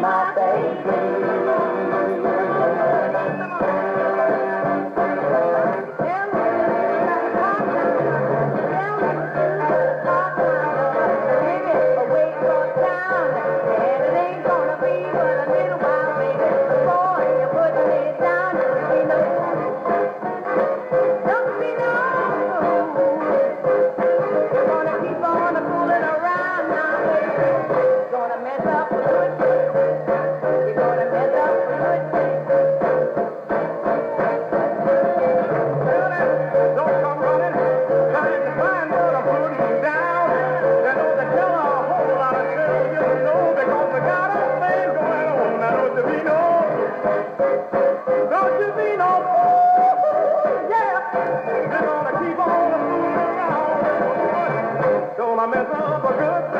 my baby. They're Gonna keep on fooling around. Don't I mess up a good